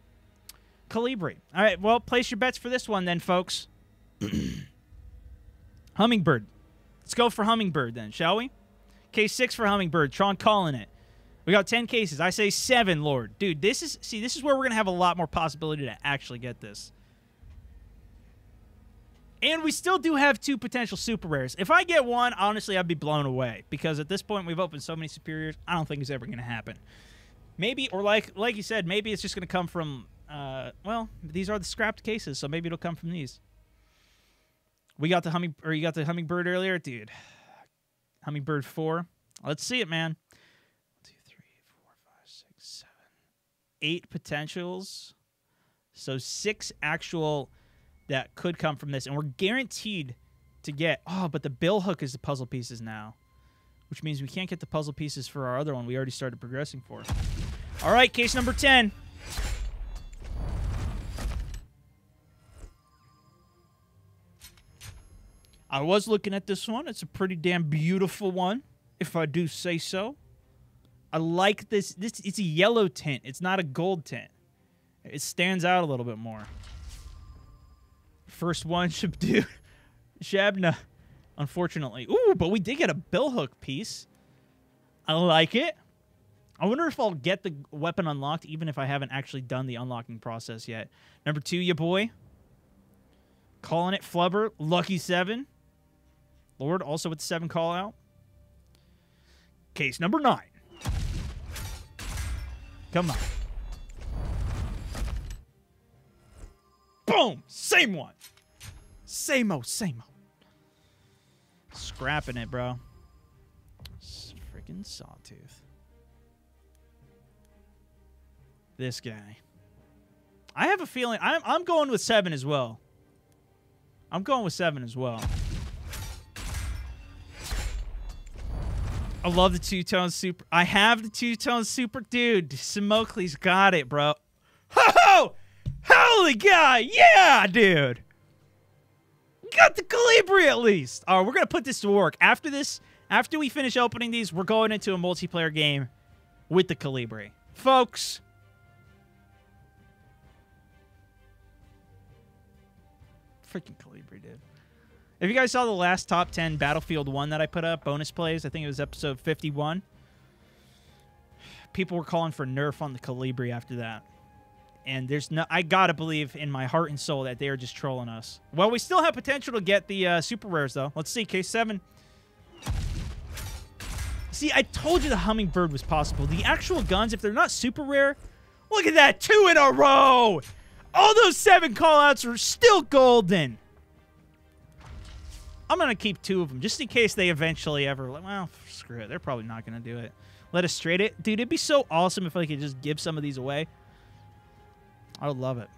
Kolibri. All right, well, place your bets for this one then, folks. Hummingbird. Let's go for Hummingbird then, shall we? Case six for Hummingbird. Tron calling it. We got 10 cases. I say seven, Lord. Dude, this is, see, this is where we're going to have a lot more possibility to actually get this. And we still do have two potential super rares. If I get one, honestly, I'd be blown away. Because at this point, we've opened so many superiors, I don't think it's ever going to happen. Maybe, or like like you said, maybe it's just going to come from, uh, well, these are the scrapped cases, so maybe it'll come from these. We got the humming, or you got the hummingbird earlier, dude. Hummingbird four. Let's see it, man. One, two, three, four, five, six, seven, eight potentials. So six actual that could come from this, and we're guaranteed to get. Oh, but the bill hook is the puzzle pieces now, which means we can't get the puzzle pieces for our other one. We already started progressing for. All right, case number ten. I was looking at this one. It's a pretty damn beautiful one, if I do say so. I like this. This it's a yellow tint. It's not a gold tint. It stands out a little bit more. First one, Shabdu, Shabna, unfortunately. Ooh, but we did get a billhook piece. I like it. I wonder if I'll get the weapon unlocked even if I haven't actually done the unlocking process yet. Number two, ya boy. Calling it Flubber. Lucky seven. Lord also with the seven call out. Case number nine. Come on. Boom! Same one. Same o, same o. Scrapping it, bro. Freaking sawtooth. This guy. I have a feeling I'm I'm going with seven as well. I'm going with seven as well. I love the two tone super. I have the two tone super, dude. Smokely's got it, bro. Ho ho! Holy God! yeah, dude. Got the Kolibri at least. All right, we're gonna put this to work. After this, after we finish opening these, we're going into a multiplayer game with the Kolibri, folks. Freaking Kolibri, dude. If you guys saw the last top 10 Battlefield 1 that I put up, bonus plays, I think it was episode 51, people were calling for nerf on the Kolibri after that. And there's no, I gotta believe in my heart and soul that they are just trolling us. Well, we still have potential to get the uh, super rares, though. Let's see, K7. See, I told you the Hummingbird was possible. The actual guns, if they're not super rare, look at that, two in a row! All those seven callouts are still golden. I'm to keep two of them just in case they eventually ever. Well, screw it. They're probably not to do it. Let us trade it. Dude, it'd be so awesome if I could just give some of these away. I would love it.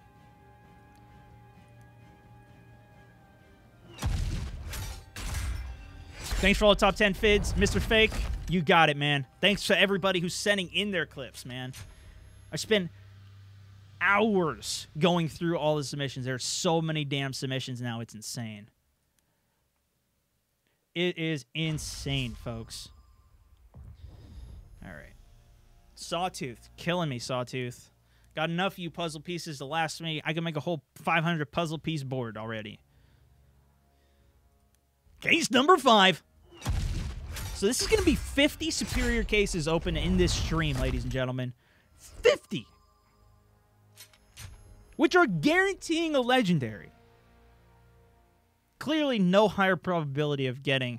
Thanks for all the top 10 fids. Mr. Fake, you got it, man. Thanks to everybody who's sending in their clips, man. I spent hours going through all the submissions. There's so many damn submissions now. It's insane. It is insane, folks. All right. Sawtooth. Killing me, Sawtooth. Got enough of you puzzle pieces to last me. I can make a whole 500 puzzle piece board already. Case number five. So this is going to be 50 superior cases open in this stream, ladies and gentlemen. 50! Which are guaranteeing a legendary clearly no higher probability of getting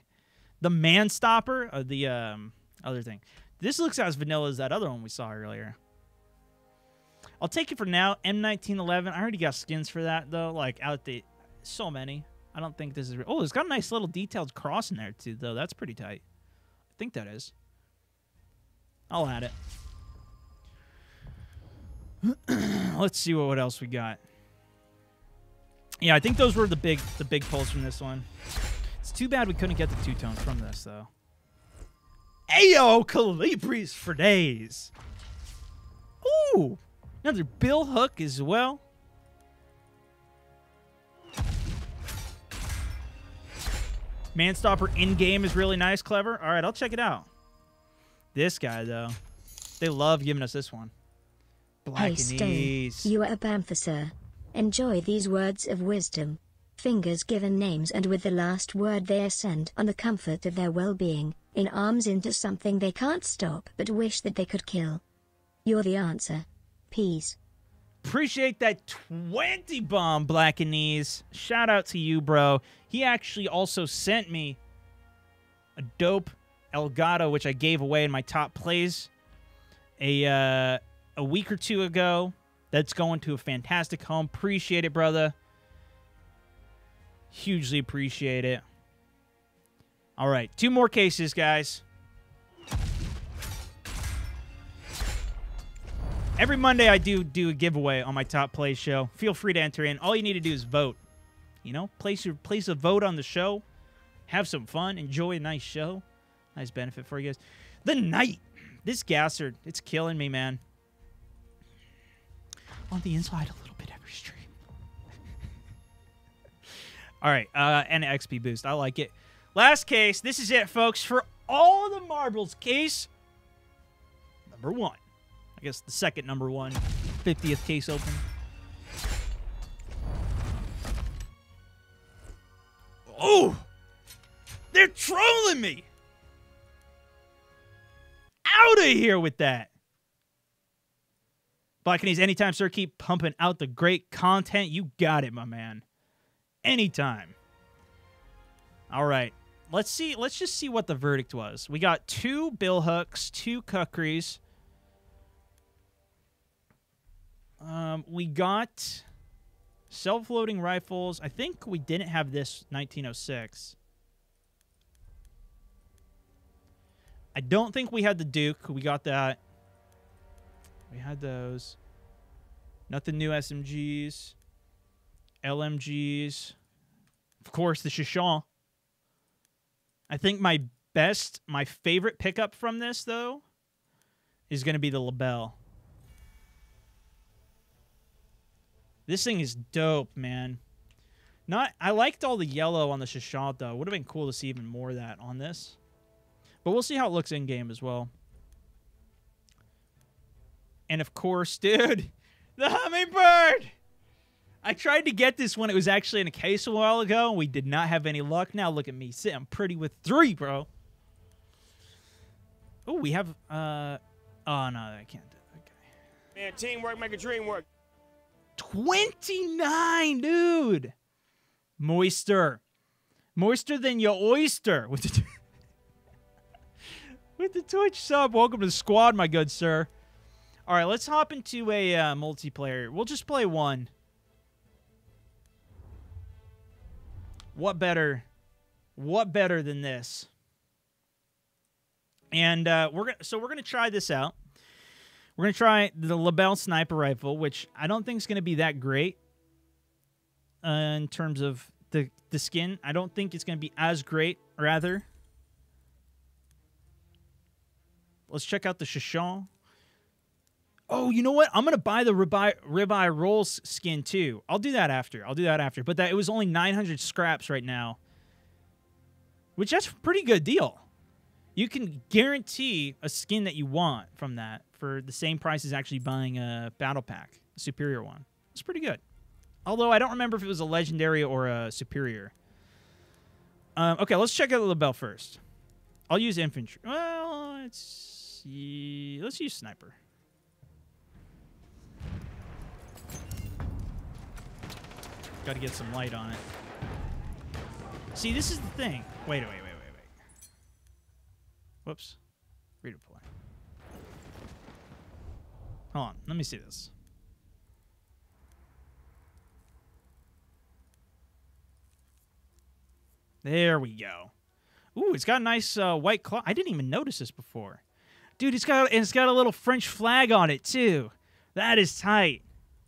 the man stopper or the um, other thing. This looks as vanilla as that other one we saw earlier. I'll take it for now. M1911. I already got skins for that though. Like out the so many. I don't think this is. Oh, it's got a nice little detailed cross in there too, though. That's pretty tight. I think that is. I'll add it. Let's see what, what else we got. Yeah, I think those were the big the big pulls from this one. It's too bad we couldn't get the two tones from this though. Ayo, Kolibris for days. Ooh, another Bill Hook as well. Manstopper in game is really nice, clever. All right, I'll check it out. This guy though, they love giving us this one. Black hey, Stone, you are a bantha, sir. Enjoy these words of wisdom. Fingers given names and with the last word they ascend on the comfort of their well-being, in arms into something they can't stop but wish that they could kill. You're the answer. Appreciate that 20 bomb, Black and Knees. Shout out to you, bro. He actually also sent me a dope Elgato, which I gave away in my top plays a uh, a week or two ago. That's going to a fantastic home. Appreciate it, brother. Hugely appreciate it. All right, two more cases, guys. Every Monday I do do a giveaway on my top plays show. Feel free to enter in. All you need to do is vote. You know, place your place a vote on the show. Have some fun. Enjoy a nice show. Nice benefit for you guys. The night. This gasser, it's killing me, man on the inside a little bit every stream. all right, uh, and XP boost. I like it. Last case. This is it, folks, for all the marbles. Case number one. I guess the second number one. 50th case open. Oh! They're trolling me! out of here with that. Black anytime, sir. Keep pumping out the great content. You got it, my man. Anytime. All right. Let's see. Let's just see what the verdict was. We got two bill hooks, two kukris. Um, we got self-loading rifles. I think we didn't have this 1906. I don't think we had the Duke. We got that. We had those. Nothing new SMGs. LMGs. Of course, the Shoshan. I think my best, my favorite pickup from this, though, is going to be the Lebel. This thing is dope, man. Not, I liked all the yellow on the Shoshan, though. Would have been cool to see even more of that on this. But we'll see how it looks in game as well. And of course, dude, the hummingbird. I tried to get this when it was actually in a case a while ago, and we did not have any luck. Now look at me sitting pretty with three, bro. Oh, we have. uh Oh no, I can't do. It. Okay. Man, teamwork make a dream work. Twenty nine, dude. Moister, moister than your oyster. With the with the Twitch sub. Welcome to the squad, my good sir. All right, let's hop into a uh, multiplayer. We'll just play one. What better? What better than this? And uh, we're gonna so we're gonna try this out. We're gonna try the Lebel sniper rifle, which I don't think is gonna be that great uh, in terms of the the skin. I don't think it's gonna be as great, rather. Let's check out the Shoshan. Oh, you know what? I'm gonna buy the ribeye, ribeye rolls skin too. I'll do that after. I'll do that after. But that it was only 900 scraps right now, which that's a pretty good deal. You can guarantee a skin that you want from that for the same price as actually buying a battle pack, a superior one. It's pretty good. Although I don't remember if it was a legendary or a superior. Um, okay, let's check out the Lebel first. I'll use infantry. Well, let's see. Let's use sniper. Got to get some light on it. See, this is the thing. Wait, wait, wait, wait, wait. Whoops. Hold on. Let me see this. There we go. Ooh, it's got a nice uh, white cloth. I didn't even notice this before. Dude, it's got it's got a little French flag on it too. That is tight.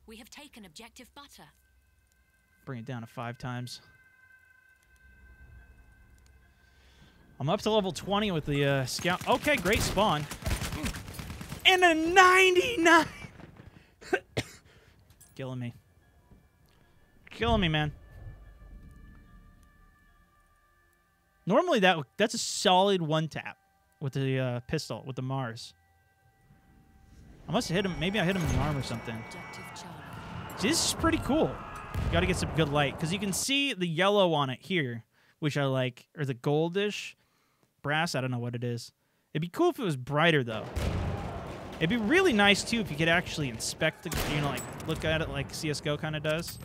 We have taken objective butter. Bring it down to five times. I'm up to level 20 with the uh, scout. Okay, great spawn. And a 99! Killing me. Killing me, man. Normally that that's a solid one tap with the uh, pistol, with the Mars. I must have hit him. Maybe I hit him in the arm or something. See, this is pretty cool. You got to get some good light because you can see the yellow on it here, which I like, or the goldish brass. I don't know what it is. It'd be cool if it was brighter though. It'd be really nice too if you could actually inspect the, you know, like look at it like CS:GO kind of does.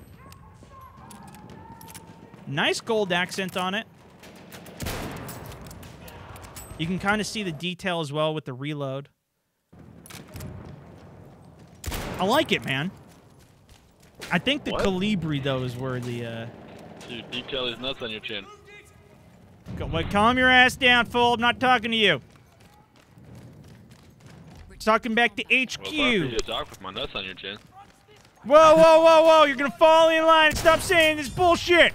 Nice gold accent on it. You can kind of see the detail as well with the reload. I like it, man. I think the what? Kolibri, though, is where the... Uh... Dude, detail is nuts on your chin. Calm your ass down, fool. I'm not talking to you. Talking back to HQ. Well, you talk with my nuts on your chin. Whoa, whoa, whoa, whoa. You're going to fall in line and stop saying this bullshit.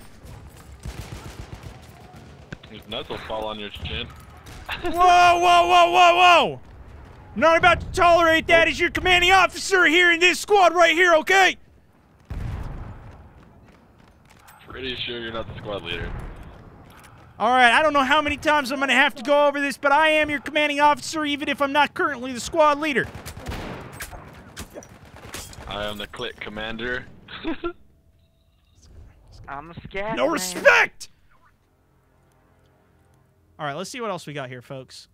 His nuts will fall on your chin. whoa, whoa, whoa, whoa, whoa. not about to tolerate that as your commanding officer here in this squad right here, okay? Pretty sure you're not the squad leader. All right, I don't know how many times I'm going to have to go over this, but I am your commanding officer, even if I'm not currently the squad leader. I am the click commander. I'm a scat. No man. respect! All right, let's see what else we got here, folks.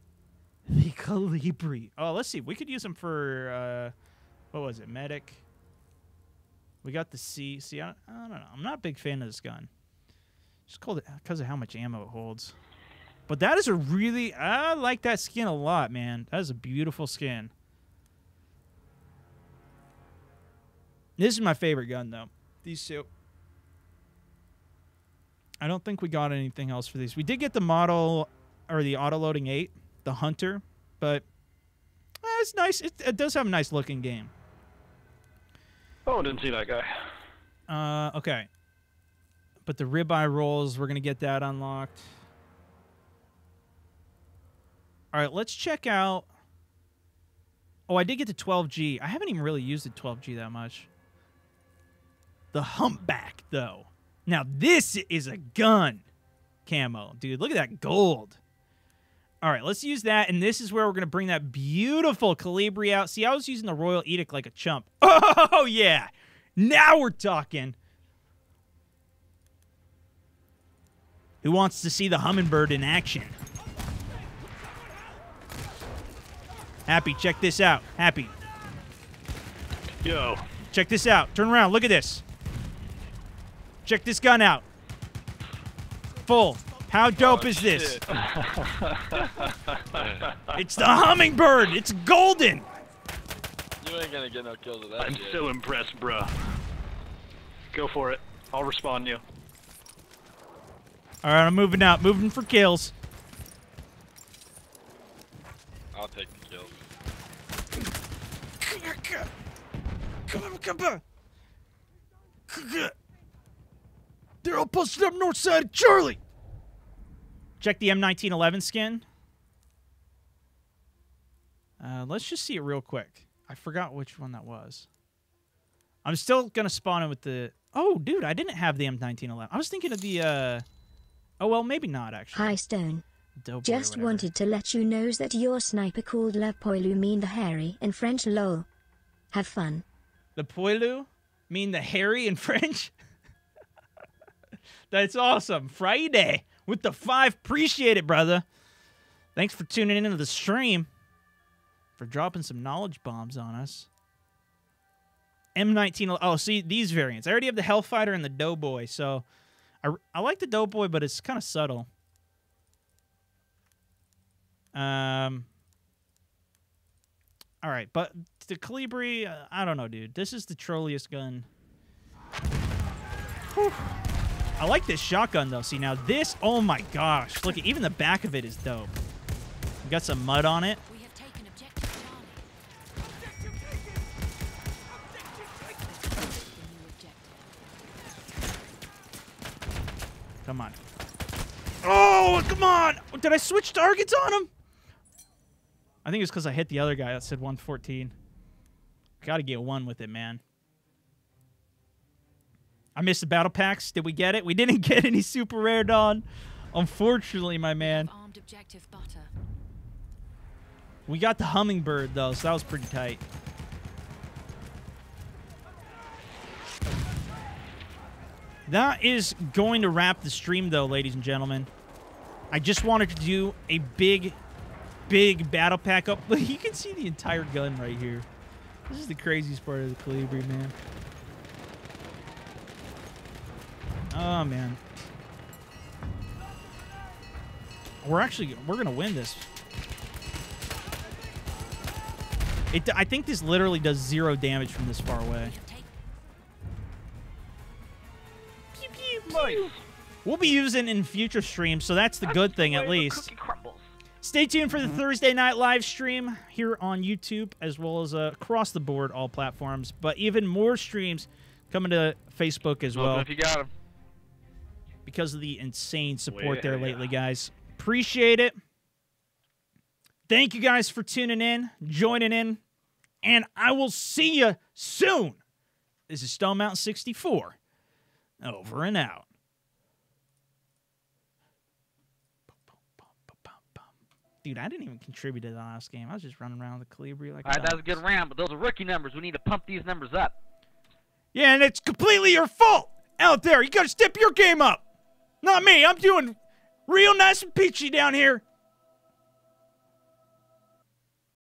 The Kolibri. Oh, let's see. We could use them for uh, what was it? Medic. We got the C. See, I, I don't know. I'm not a big fan of this gun. Just called it because of how much ammo it holds. But that is a really I like that skin a lot, man. That is a beautiful skin. This is my favorite gun though. These two. I don't think we got anything else for these. We did get the model or the auto loading 8, the Hunter, but eh, it's nice. It, it does have a nice looking game. Oh, didn't see that guy. Uh, okay. But the ribeye rolls, we're gonna get that unlocked. All right, let's check out. Oh, I did get the 12G. I haven't even really used the 12G that much. The humpback, though. Now, this is a gun camo. Dude, look at that gold. All right, let's use that. And this is where we're going to bring that beautiful Kolibri out. See, I was using the Royal Edict like a chump. Oh, yeah. Now we're talking. Who wants to see the Hummingbird in action? Happy, check this out. Happy. Yo. Check this out. Turn around. Look at this. Check this gun out. Full. How dope Oh, is this? It's the hummingbird. It's golden. You ain't gonna get no kills with that I'm shit. so impressed, bruh. Go for it. I'll respond you. All right, I'm moving out. Moving for kills. I'll take the kills. Come on, come on. They're all posted up north side of Charlie. Check the M1911 skin. Uh, let's just see it real quick. I forgot which one that was. I'm still gonna spawn in with the. Oh, dude, I didn't have the M1911. I was thinking of the. uh Oh well, maybe not actually. Hi Stone. Doughboy Just whatever. wanted to let you know that your sniper called La Poilu mean the hairy in French lol. Have fun. The poilu mean the hairy in French. That's awesome. Friday with the five. Appreciate it, brother. Thanks for tuning into the stream. For dropping some knowledge bombs on us. M19. Oh, see these variants. I already have the Hellfighter and the Doughboy, so I, I like the Doughboy, but it's kind of subtle. Um. All right, but the Kolibri, uh, I don't know, dude. This is the trolliest gun. Whew. I like this shotgun though. See now this, oh my gosh! Look, even the back of it is dope. Got some mud on it. Come on. Oh, come on! Did I switch targets on him? I think it's because I hit the other guy that said 114. Got to get one with it, man. I missed the battle packs. Did we get it? We didn't get any super rare dawn. Unfortunately, my man. Armed objective butter. We got the hummingbird though, so that was pretty tight. That is going to wrap the stream though, ladies and gentlemen. I just wanted to do a big, big battle pack up. You can see the entire gun right here. This is the craziest part of the Kolibri, man. Oh man. We're actually we're gonna win this. It, I think this literally does zero damage from this far away. Nice. We'll be using in future streams, so that's the good thing at least. Stay tuned for the Thursday night live stream here on YouTube, as well as uh, across the board, all platforms. But even more streams coming to Facebook as Well, well if you got him. because of the insane support Way there ahead, lately, yeah. guys. Appreciate it. Thank you guys for tuning in, joining in, and I will see you soon. This is Stone Mountain 64. Over and out. Dude, I didn't even contribute to the last game. I was just running around with the Kolibri like. All right, that was a good round, but those are rookie numbers. We need to pump these numbers up. Yeah, and it's completely your fault out there. You got to step your game up. Not me. I'm doing real nice and peachy down here.